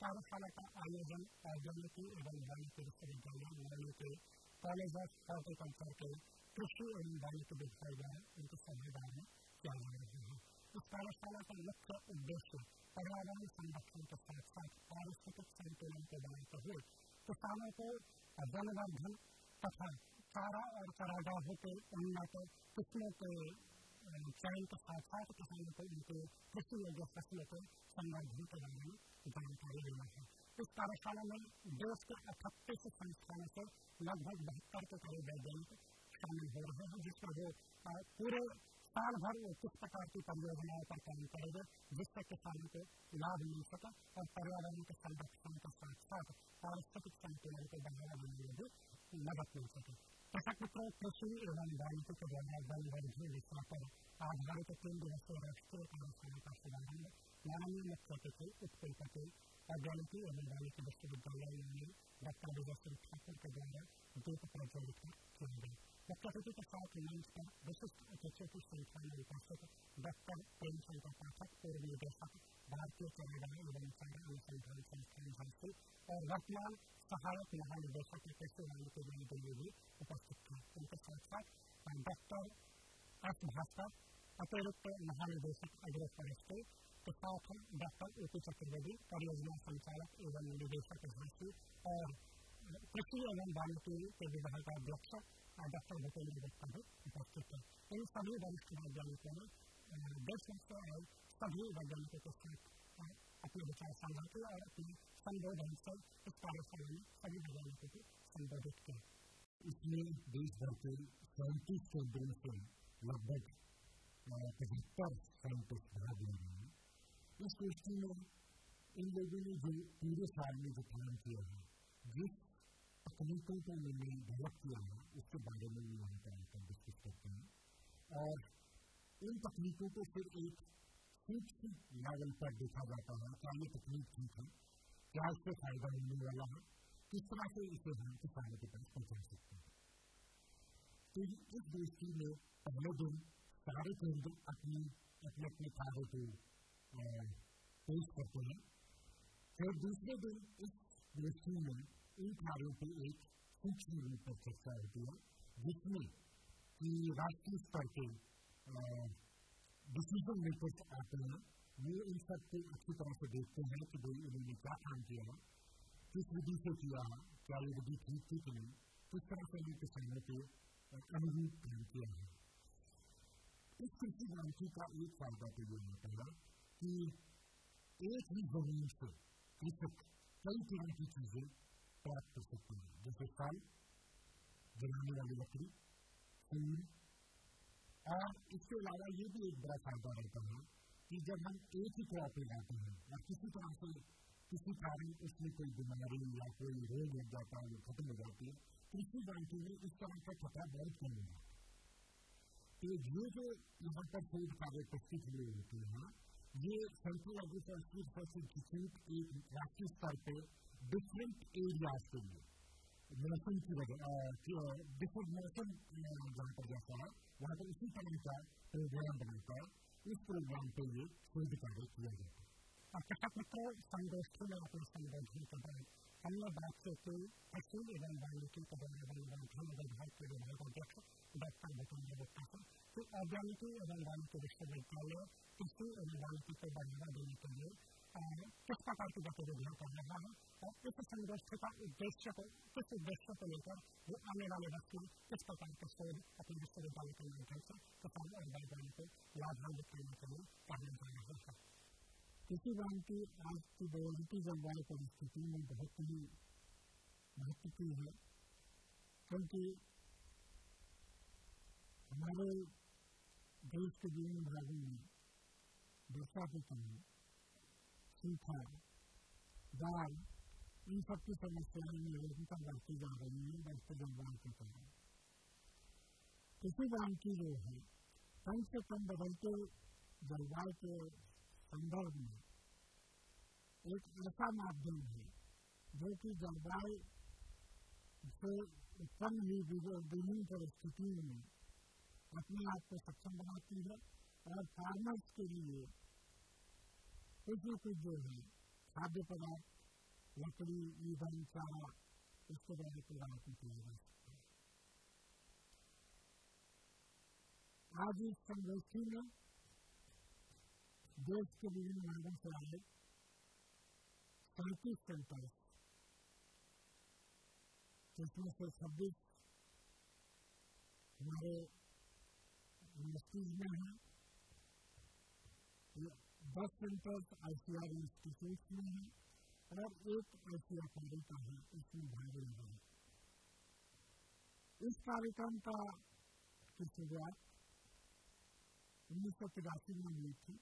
कार्यशाला का आयोजन औद्योगिकी एवं वानिकी विश्वविद्यालय नौनी के कॉलेज ऑफ़ हॉर्टिकल्चर के कृषि एवं वानिकी विभाग द्वारा उनके सभागार में किया जा रहा है इस कार्यशाला का मुख्य उद्देश्य पर्यावरण संरक्षण के साथ साथ पारिस्थितिक संतुलन को बनाते हुए किसानों को वनवर्धन तथा चारा और चारागाहों के उन्नत किस्मों के चयन के साथ साथ किसानों को उनके कृषि योग्य फ़सलों संवर्धन के बारे में जानकारी देना है इस कार्यशाला में देश के अठतीस संस्थानों से लगभग बहत्तर के करीब वैज्ञानिक शामिल हो रहे हैं जिसमें वो पूरे साल भर किस प्रकार की परियोजनाओं पर काम करेंगे जिससे किसानों को लाभ मिल सके और पर्यावरण के संरक्षण के साथ साथ पारिस्थितिक संतुलन को बढ़ावा देने में भी मदद मिल सके कृषि एवं वाणिज्य के द्वारा वन वर्धन विषय पर आधारित तीन दिवसीय राष्ट्रीय कार्यशाला का शुभारंभ माननीय मुख्य अतिथि उपकुलपति औद्योगिकी एवं वाणिज्य विश्वविद्यालय में डॉक्टर विजय सिंह ठाकुर के द्वारा दीप प्रज्वलित किया गया मुख्य अतिथि के साथ मंच पर विशिष्ट अतिथियों की संख्या में उपस्थित डॉक्टर प्रेम शंकर पाठक पूर्व निदेशक भारतीय चारागाह एवं चारा अनुसंधान संस्थान झांसी और वर्तमान सहायक महानिदेशक कृषि वाणिज्य नई दिल्ली भी उपस्थित थे उनके साथ साथ डॉक्टर एस भास्कर अतिरिक्त महानिदेशक अग्र फॉरेस्ट्री के डॉक्टर ए पी चतुर्वेदी परियोजना संचालक एवं निदेशक झांसी और कृषि एवं वानिकी के विभागाध्यक्ष डॉक्टर भूपेन्द्र दत्ता भी उपस्थित थे इन सभी वरिष्ठ वैज्ञानिकों ने देश से आए सभी वैज्ञानिकों के साथ अपने विचार साझा किए और अपने संबोधन से इस कार्यशाला में सभी वैज्ञानिकों को संबोधित किया इसमें देश भर के सैंतीस केंद्रों से लगभग पचहत्तर साइंटिस्ट भाग ले रहे हैं इस गोष्ठी में इन लोगों ने जो पूरे साल में जो काम किया है जिस तकनीकों को उन्होंने डेवलप किया है उसके बारे में भी यहाँ पर डिस्कस करते हैं और इन तकनीकों को फिर एक सूक्ष्म लेवल पर देखा जाता है क्या ये तकनीक ठीक है क्या इससे फ़ायदा मिलने वाला है किस तरह से इसे हम किसानों के पास पहुँचा सकते हैं तो इस गोष्ठी में पहले दिन सारे केंद्र अपनी अपने अपने कार्य को पेश करते हैं फिर दूसरे दिन इस गोष्ठी में इन कार्यों की एक सूक्ष्म रूप पर चर्चा होती है जिसमें कि राष्ट्रीय स्तर के डिसीज़न मेकर्स आते हैं वो इन सबको अच्छी तरह से देखते हैं कि भाई उन्होंने क्या काम किया है किस विधि से किया है क्या ये विधि ठीक थी कि नहीं किस तरह से उन्हें किसानों के अनुरूप काम किया है इस कृषि वानिकी का एक फ़ायदा तो ये होता है कि एक ही ज़मीन से कृषक कई तरह की चीज़ें प्राप्त कर सकते हैं जैसे फल जलाने वाली लकड़ी फूल और इसके अलावा ये भी एक बड़ा फ़ायदा रहता है कि जब हम एक ही क्रॉप लगाते हैं और किसी तरह से किसी कारण उसमें कोई बीमारी या कोई रोग लग जाता है खत्म हो जाती है कृषि क्रांति में इस तरह का खतरा बहुत कम होगा तो ये जो यहाँ पर शोध कार्य प्रस्तुत हुए होते हैं, ये सेंट्रल एग्रीकल्चर रिसर्च इंस्टीट्यूट एक राष्ट्रीय स्तर पर डिफरेंट एरियाज़ के लिए। मौसम की वजह डिफरेंट मौसम जहाँ पर जाता है, वहाँ पर उसी तरह का प्रोग्राम बनाता है, इस प्रोग्राम के लिए शोध कार्य किया जाता है। दर्शक मित्रों संगोष्ठी में अपने संबोधन के बाद हमने बातचीत की कृषि एवं वानिकी के वन विभाग के विभागाध्यक्ष डॉक्टर भूपेंद्र गुप्ता से कि औद्योगिकी एवं वानिकी विश्वविद्यालय कृषि एवं वानिकी को बढ़ावा देने के लिए किस प्रकार की गतिविधियाँ कर रहा है और इस संगोष्ठी का उद्देश्य को किस उद्देश्य को लेकर वो आने वाले वक्त में किस प्रकार के शोध अपने विश्वविद्यालय के माध्यम से किसान और वैज्ञानिक को लाभान्वित करने के लिए करने जा रहे हैं बैंक की आज की बदलती जलवायु परिस्थिति में बहुत ही महत्वपूर्ण है, क्योंकि हमारे देश के विभिन्न भागों में वर्षा की कमी सूखा, बाढ़, इन सब की समस्याएँ निरंतर बढ़ती जा रही हैं, बढ़ते जलवायु के कारण कृषि की जो है कम से कम बदलते जलवायु के संदर्भ में एक ऐसा माध्यम है जो कि जलवायु से उत्पन्न हुई विभिन्न परिस्थितियों में अपने आप को सक्षम बनाती है और फार्मर्स के लिए कुछ न कुछ जो है खाद्य पदार्थ लकड़ी ईंधन चारा इसके द्वारा प्रदान किया जा सकता है आज इस संगोष्ठी में देश के विभिन्न भागों से आए सैंतीस सेंटर्स जिसमें से छब्बीस हमारे यूनिवर्सिटीज में हैं दस सेंटर्स आईसीआर इंस्टीट्यूट में हैं और एक आईसीआर का है इसमें भाग ले रहे हैं इस कार्यक्रम का की शुरुआत उन्नीस सौ तिरासी में हुई थी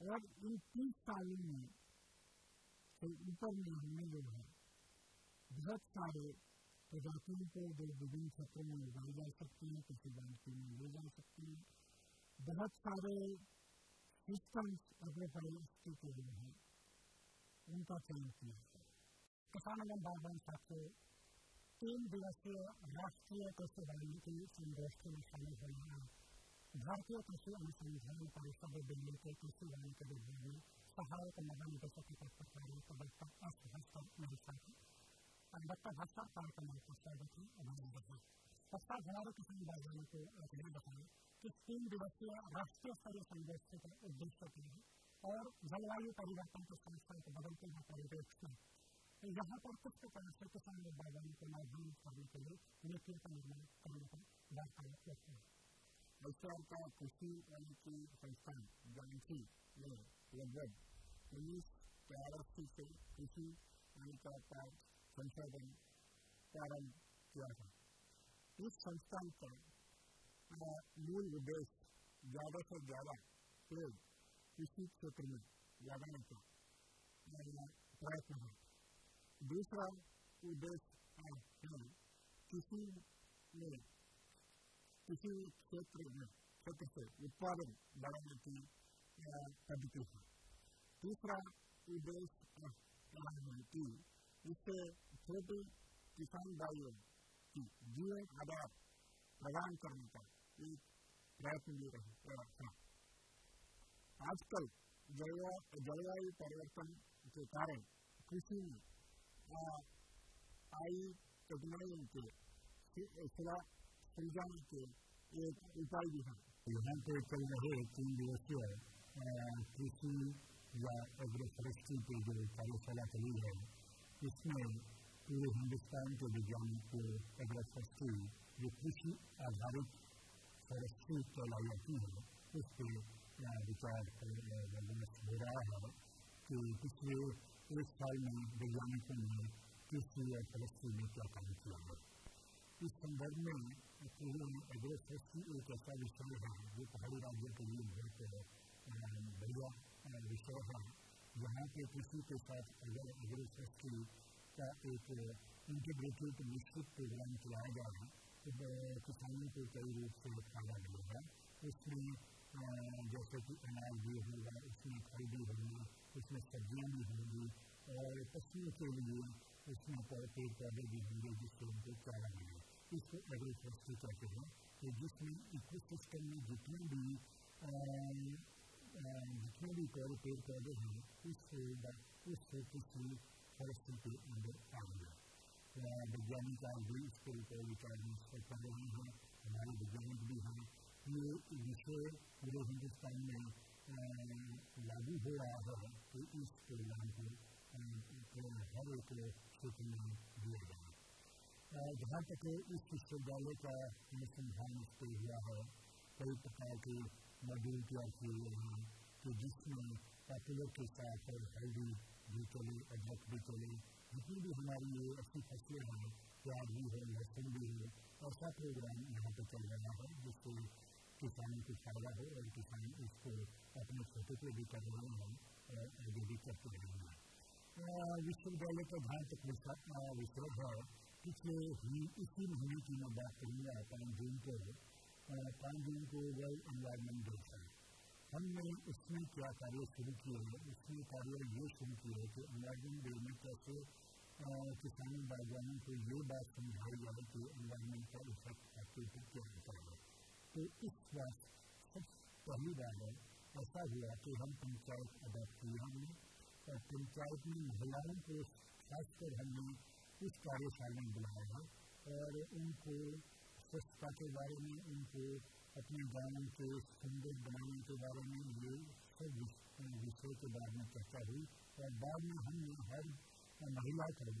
और इन तीस सालों में से ऊपर में हमने जो है बहुत सारे प्रजातियों को जो विभिन्न क्षेत्रों में उगाई जा सकती हैं किसी बाल्टी में ले जा सकती हैं बहुत सारे सिस्टम्स एग्रोफॉरेस्ट्री के जो हैं उनका चयन किया है किसान एवं बागवान साथियों तीन दिवसीय राष्ट्रीय कृषि वाल्मीकि संगोष्ठी में शामिल होना भारतीय कृषि अनुसंधान परिषद दिल्ली के कृषि वाल्मीकि विभाग में सहायक महानिदेशक के पद पर डॉक्टर एस भास्कर मेरे साथ डॉक्टर भास्कर कार्यक्रम आपका स्वागत है अभिनंदन है तत्काल हमारे किसान बाजारों को यह बताएँ कि तीन दिवसीय राष्ट्रीय स्तरीय संगोष्ठी का उद्देश्य क्या है और जलवायु परिवर्तन के समस्याओं को बदलते हुए परिप्रेक्ष्य में यहाँ पर किस प्रकार से किसान बाजारों को लाभान्वित करने के लिए नीतियों का निर्माण करने पर वार्तालाप करते हैं ऐसा का कृषि की संस्थान गांधी में लगभग उन्नीस तिरासी से कृषि का संशोधन प्रारंभ किया था इस संस्थान का मूल उद्देश्य ज़्यादा से ज़्यादा पेड़ कृषि क्षेत्र में लगाने का प्रयत्न है दूसरा उद्देश्य है कृषि में किसी क्षेत्र में क्षेत्र से उत्पादन बढ़ाने की पद्धति है तीसरा उद्देश्य है कि इससे छोटे किसान भाइयों की जीवन आधार प्रदान करने का एक प्रयत्न ले रहे हैं आजकल जलवायु परिवर्तन के कारण कृषि में आई टेक्नोलॉजी के सुलझाने के एक उपाय भी है यहाँ पे चल रहे तीन दिवसीय कृषि या एग्रो फॉरेस्ट्री के जो कार्यशाला चली है इसमें पूरे हिंदुस्तान के वैज्ञानिक को एग्रोफॉरेस्ट्री जो कृषि आधारित फॉरेस्ट्री कहलाई जाती है उस पर विचार विमर्श हो रहा है कि पिछले एक साल में वैज्ञानिकों ने कृषि और फॉरेस्ट्री में क्या काम किया है इस संदर्भ में पूरे एग्रोफॉरेस्ट्री एक ऐसा विषय है जो पहाड़ी राज्यों के लिए बहुत बढ़िया विषय है यहाँ के कृषि के साथ अगर एग्रो फैक्ट्री का एक इंटीग्रेटेड निश्चित प्रोग्राम चलाया जाए तो किसानों को कई रूप से फ़ायदा मिलेगा उसमें जैसे कि अनाज भी होगा उसमें भी होंगे उसमें सब्ज़ियाँ भी होंगी और पशुओं के लिए उसमें पेड़ पौधे भी होंगे जिससे उनको चारा मिले इसको एग्रो फैक्ट्री कहते हैं तो जिसमें इको सिस्टम में जितने भी जितने भी पेड़ पेड़ पौधे हैं उस उस किसी फॉरेस्ट के अंदर आ गया वैज्ञानिक आज भी इस पर ऊपर विचार विमर्श कर रहे हैं हमारे वैज्ञानिक भी हैं ये विषय पूरे हिंदुस्तान में लागू हो रहा है तो इस प्रोग्राम को हर एक क्षेत्र में दिया जाए जहाँ तक इस विश्वविद्यालय का अनुसंधान इस हुआ है कई प्रकार के मॉड्यूल तैयार किए हुए हैं कि जिसमें पॉपुलर के साथ और हेल्दी भी चले अदरक भी चले जितनी भी हमारी ये अच्छी फ़सलें हैं प्याज भी है लहसुन भी है ऐसा प्रोग्राम यहाँ पर चल रहा है जिससे किसानों को फ़ायदा हो और किसान इसको अपने छोटे पे भी कर रहे हैं और आगे भी करते रहे हैं विश्वविद्यालय का जहाँ तक विषय है पिछले ही इसी महीने की मैं बात करूँगा पाँच जून को पाँच जून को वर्ल्ड एनवायरमेंट डे था हमने उसमें क्या कार्य शुरू किए हैं? उसमें कार्य ये शुरू किए हैं कि एनवायरमेंट डे में कैसे किसानों बागवानों को ये बात समझाई जाए कि एनवायरमेंट का इफ़ेक्ट आपके ऊपर क्या होता है। तो इस बात सब पहली बार है, ऐसा हुआ कि हम पंचायत अडॉप्ट किया हमने। और पंचायत में महिलाओं को खासकर हमने इस कार्यशाला में बुलाया और उनको स्वच्छता के बारे में, उनको अपने गाँव के सुंदर बनाने के बारे में ये सब विषय के बारे में चर्चा हुई और बाद में हमने हर महिला को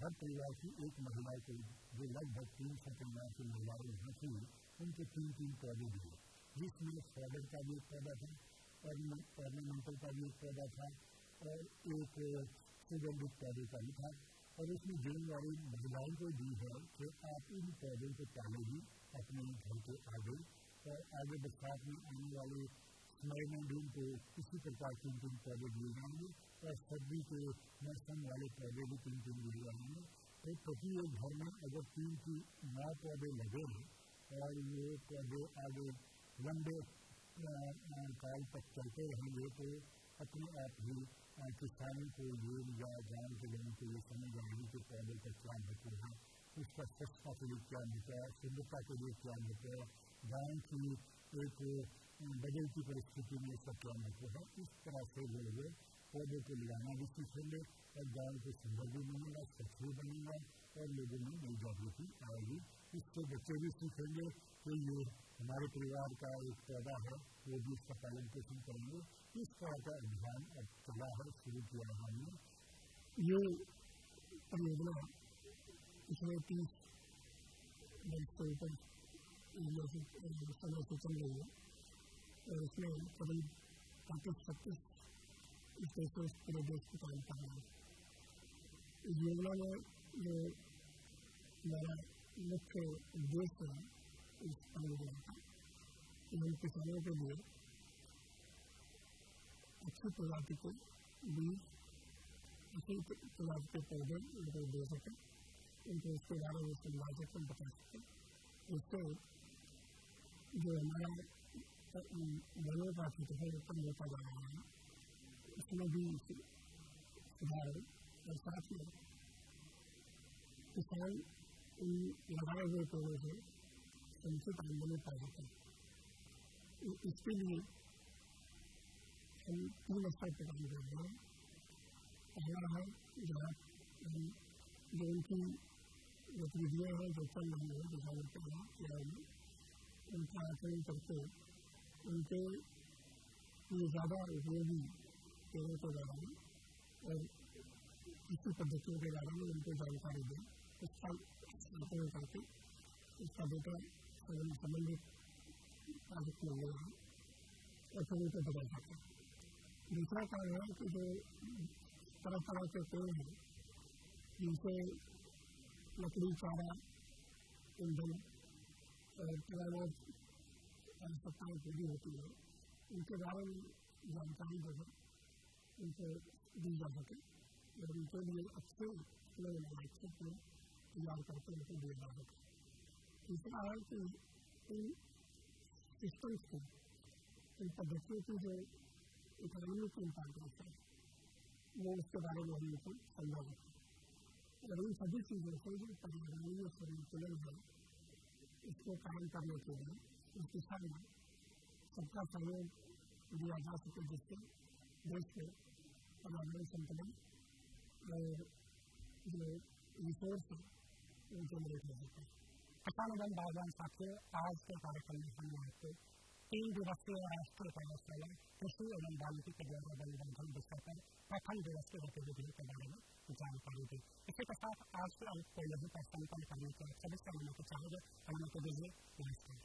हर परिवार की एक महिला को जो लगभग तीन सौ परिवार की महिलाएँ यहाँ थी, उनको तीन तीन पौधे दिए। जिसमें फॉर्डर का भी एक पौधा था ऑर्नामेंटल का भी एक पौधा था और एक सुगंधित पौधे का भी था। और उसमें जिम्मेवारी महिलाओं को दी है कि आप इन पौधों को पालेगी अपने घर के आगे और आगे बरसात में आने वाले समय में भी उनको किसी प्रकार के तीन पौधे दिए जाएँगे और सर्दी के मौसम वाले पौधे भी तीन तीन दिए जाएँगे। तो प्रति एक घर में अगर तीन की नौ पौधे लगे हैं और ये पौधे आगे लंबे काल तक चलते रहेंगे तो अपने आप ही किसानों को ये या गाँव के लोगों को ये समझ आएगी कि पौधे का क्या महत्व है उसका स्वच्छता के लिए क्या महत्व है, सुंदरता के लिए क्या महत्व है गाँव की एक बदलती परिस्थिति में इसका क्या महत्व है, इस तरह से लोग पौधे को लगाना भी सीखेंगे और गाँव को सुंदर भी बनेगा स्वच्छ भी बनेगा और लोगों में नई जागृति आएगी। इससे बच्चे भी सीखेंगे कि ये हमारे परिवार का एक पौधा है। वो भी इसका पालन पोषण करेंगे इस तरह का अभियान अब चला है, शुरू किया है हमने? ये परियोजना पिछले तीस वर्ष से ऊपर समय से चल रही है। और इसमें करीब पैंतीस, छत्तीस स्टेशन पूरे देश में काम कर रहे हैं। इस योजना में जो हमारा मुख्य उद्देश्य है इस परियोजना का हम किसानों के लिए अच्छी प्रजाति के बीज अच्छी प्रजाति के पौधे उनको दे सकें उनको उसके बारे में समझा सकें बता सकें उससे जो हमारा वनों का क्षेत्र है कम होता जा रहा है। उसमें भी सुधार और साथ में किसान उन लगाए हुए पेड़ों से समुचित आमदनी पा सकें इसके लिए हम तीन स्तर पर काम कर रहे हैं पहला है जहाँ जो उनकी गतिविधियाँ हैं जो चल रही हैं किसानों के यहाँ किराए में उनका आचरण करके उनके ये ज़्यादा उपयोगी पेड़ों के बारे में और कृषि पद्धतियों के बारे में उनको जानकारी दें उसका आकलन करके उसका डेटा संबंधित प्रोजेक्ट में हुआ है फिर उनको बदल हैं दूसरा कारण है कि जो तरह तरह के पेड़ हैं जिनसे लकड़ी चारा ईंधन और किराना आवश्यकताएँ पूरी होती है उनके बारे में जानकारी जो है उनको दी जा सके और उनके लिए अच्छे अच्छे तैयार करके उनको दिया जा सके तीसरा है कि इन सिस्टम्स को इन पद्धतियों की जो इकोनॉमिक इम्पोर्टेंस है वो उसके बारे में हम उनको समझा सकते और इन सभी चीज़ों से जो पर्यावरणीय संतुलन है इसको कायम करने के लिए इस दिशा में सबका सहयोग दिया जा सके जिससे देश में पर्यावरण संतुलन और जो रिसोर्स है वो जनरेट हो एवं बागवान साथियों आज के कार्यक्रम में हमने आपको तीन दिवसीय राष्ट्रीय कार्यशाला कृषि एवं वाल्मीकि के द्वारा बलिबंधन विषय पर प्रथम दिवस की गतिविधियों के बारे में जानकारी दी इसी के साथ आज के अंक को यही पर संपन्न करने के सभी से अनुमति चाहेंगे अनुमति दीजिए नमस्कार